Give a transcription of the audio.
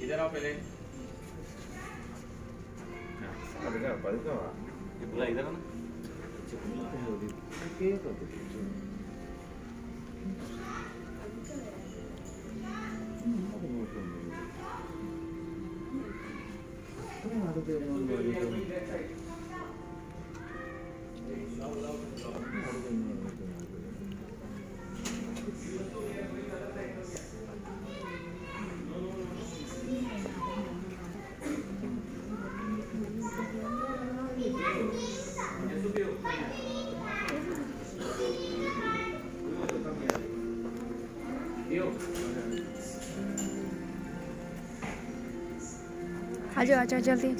ഇതാണോ പെലെ ഇതാണ് लो आ जाओ आ जाओ जल्दी।